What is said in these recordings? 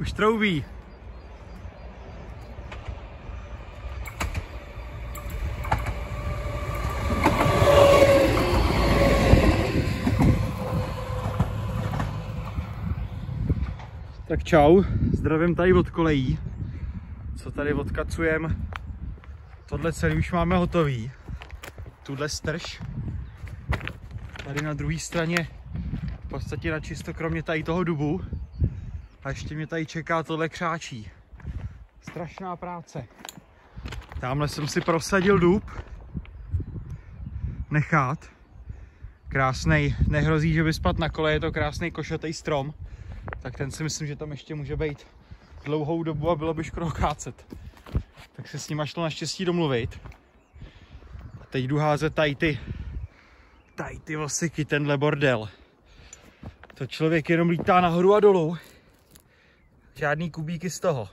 Už troubí. Tak čau, zdravím tady od kolejí, co tady odkacujem. Tohle celý už máme hotový. Tuhle strž. Tady na druhé straně podstatě na čisto kromě tady toho dubu. A ještě mě tady čeká tohle křáčí. Strašná práce. Tamhle jsem si prosadil dub. Nechat. Krásnej, nehrozí, že by spad na kole, je to krásný košatý strom tak ten si myslím, že tam ještě může být dlouhou dobu a bylo by škoda kácet. Tak se s nima šlo naštěstí domluvit. A teď jdu házet tady ty, tady ty vosiky, tenhle bordel. To člověk jenom lítá nahoru a dolů. Žádný kubíky z toho.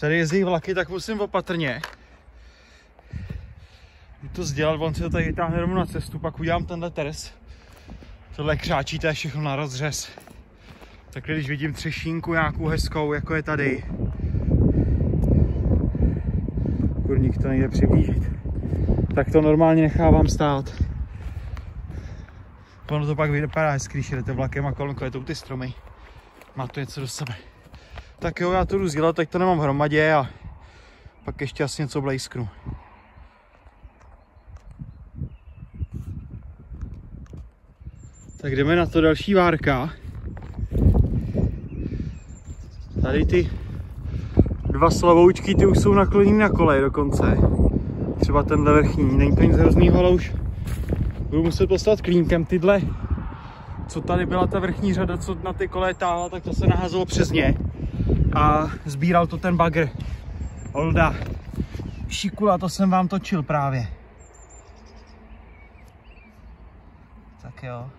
Tady jezdí vlaky, tak musím opatrně. Jdu to sdělat, on si to tady vytáhne rovnou na cestu, pak udělám tenhle teres. Tohle křáčí, to je všechno na rozřez. Tak když vidím třešínku nějakou hezkou, jako je tady, kurník to nejde přiblížit, tak to normálně nechávám stát. Ono to pak vypadá hezky, když jdete vlakem a kolem kvetou ty stromy. Má to něco do sebe. Tak jo, já to jdu sdělat, teď to nemám hromadě a pak ještě asi něco blejsknu. Tak jdeme na to další várka. Tady ty dva slavoučky, ty už jsou nakloněny na kole dokonce. Třeba tenhle vrchní, není to nic hroznýho, ale už budu muset poslat klínkem tyhle, co tady byla ta vrchní řada, co na ty kole táhla, tak to se naházelo přes ně a sbíral to ten bagr. Olda, šikula, to jsem vám točil právě. Tak jo.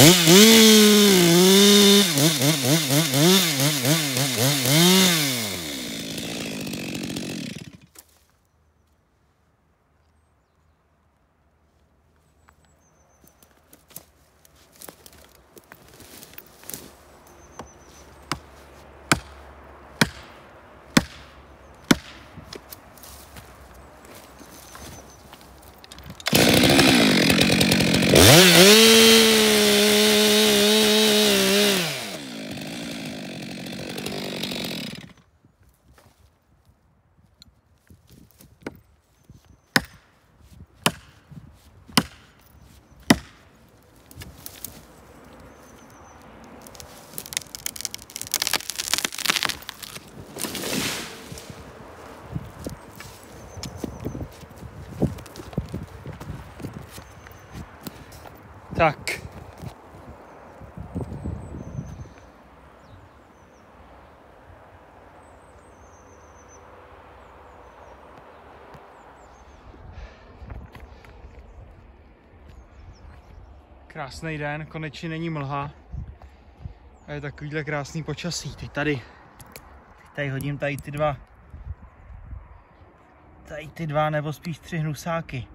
Tak. Krásný den, konečně není mlha. A je takovýhle krásný počasí. Teď tady, teď tady hodím tady ty dva tady ty dva, nebo spíš tři hnusáky.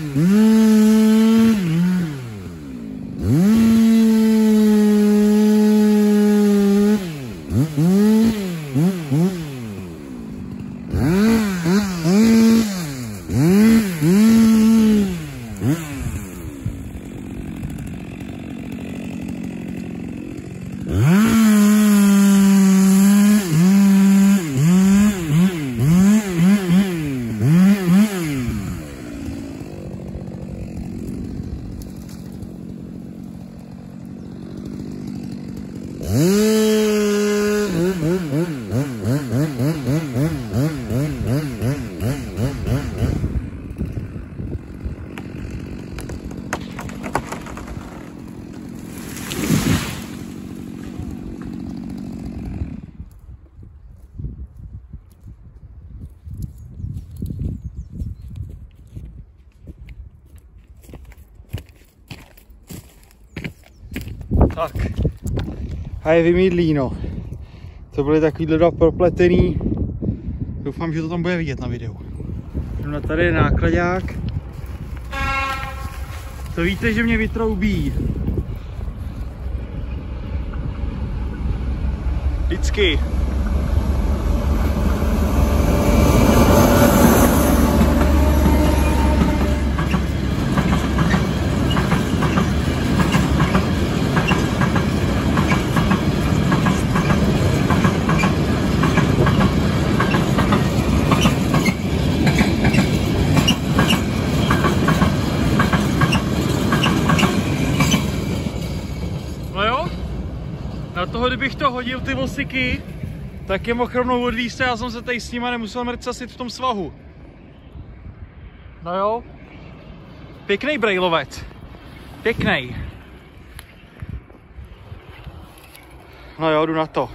Mm. Tak. A je vymídlý, no. To byly takovýhle dva propletený. Doufám, že to tam bude vidět na videu. No tady je nákladák. To víte, že mě vytroubí. Vždycky. No jo, na toho, kdybych to hodil ty vosiky, tak je mohl rovnou odvíst a já jsem se tady s nima nemusel mrcasit v tom svahu. No jo, pěkný brejlovec, pěkný. No jo, jdu na to.